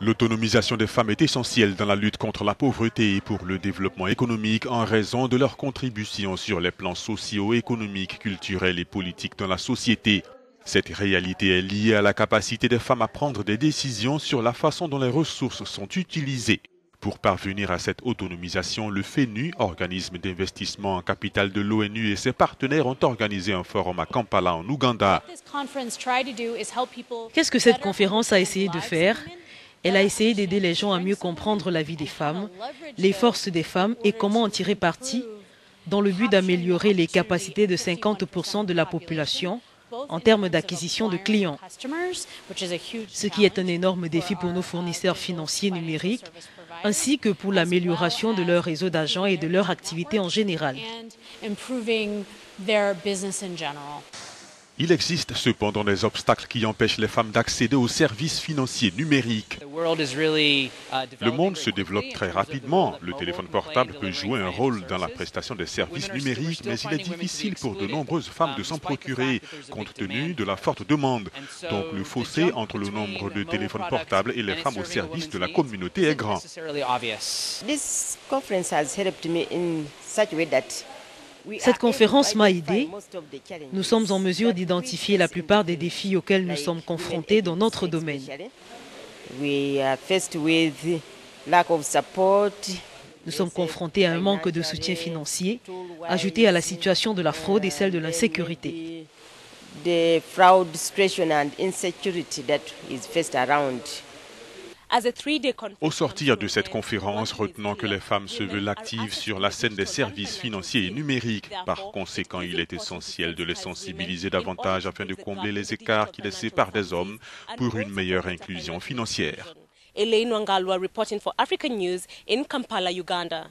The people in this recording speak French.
L'autonomisation des femmes est essentielle dans la lutte contre la pauvreté et pour le développement économique en raison de leur contribution sur les plans sociaux, économiques, culturels et politiques dans la société. Cette réalité est liée à la capacité des femmes à prendre des décisions sur la façon dont les ressources sont utilisées. Pour parvenir à cette autonomisation, le FENU, organisme d'investissement en capital de l'ONU et ses partenaires ont organisé un forum à Kampala en Ouganda. Qu'est-ce que cette conférence a essayé de faire elle a essayé d'aider les gens à mieux comprendre la vie des femmes, les forces des femmes et comment en tirer parti dans le but d'améliorer les capacités de 50% de la population en termes d'acquisition de clients, ce qui est un énorme défi pour nos fournisseurs financiers numériques, ainsi que pour l'amélioration de leur réseau d'agents et de leur activité en général. Il existe cependant des obstacles qui empêchent les femmes d'accéder aux services financiers numériques. Le monde se développe très rapidement. Le téléphone portable peut jouer un rôle dans la prestation des services numériques, mais il est difficile pour de nombreuses femmes de s'en procurer, compte tenu de la forte demande. Donc le fossé entre le nombre de téléphones portables et les femmes au service de la communauté est grand. Cette conférence m'a aidé. Nous sommes en mesure d'identifier la plupart des défis auxquels nous sommes confrontés dans notre domaine. Nous sommes confrontés à un manque de soutien financier, ajouté à la situation de la fraude et celle de l'insécurité. Au sortir de cette conférence, retenons que les femmes se veulent actives sur la scène des services financiers et numériques. Par conséquent, il est essentiel de les sensibiliser davantage afin de combler les écarts qui les séparent des hommes pour une meilleure inclusion financière. Elaine Wangalwa reporting for African News in Kampala, Uganda.